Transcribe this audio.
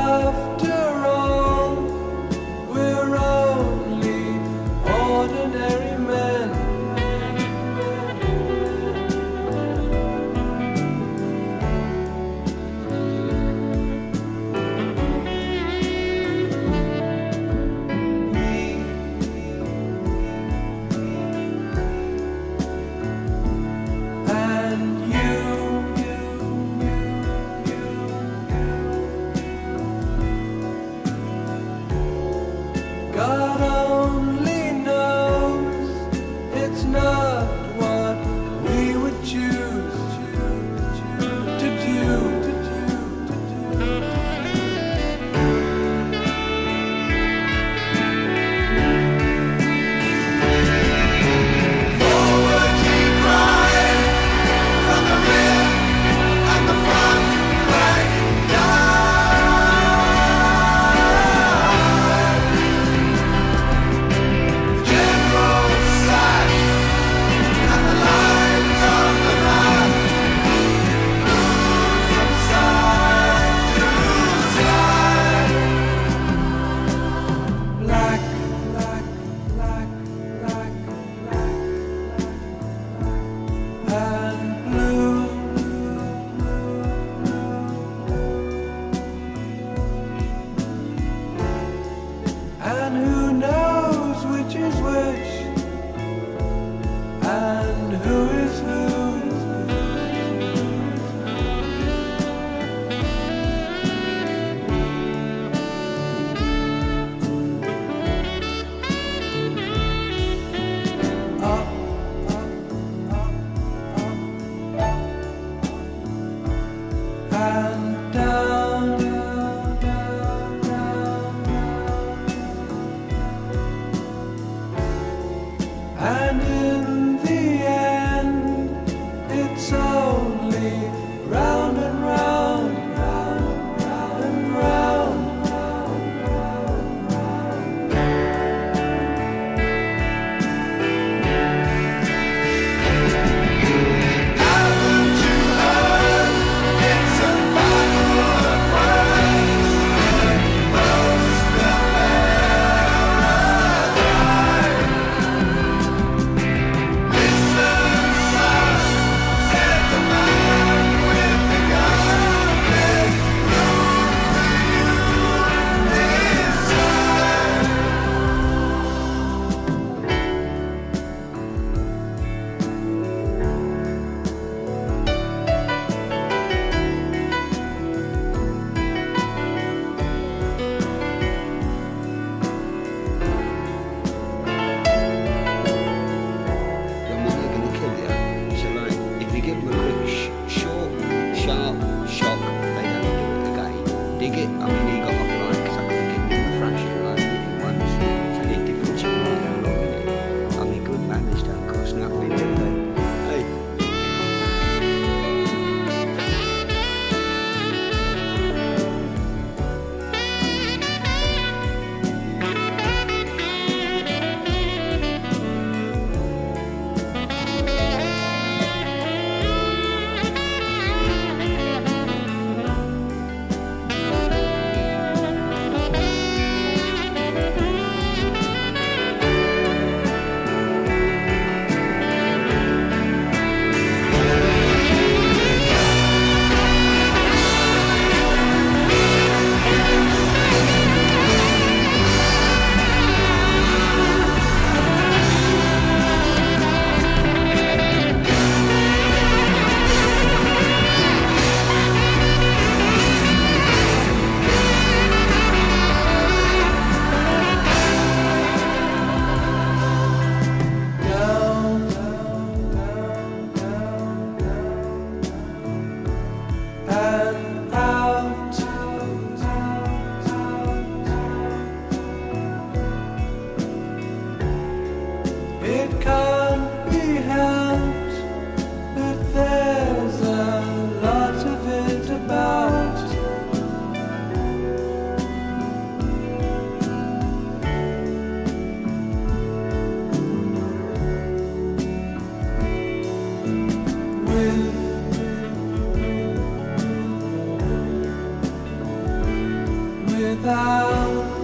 after again. Without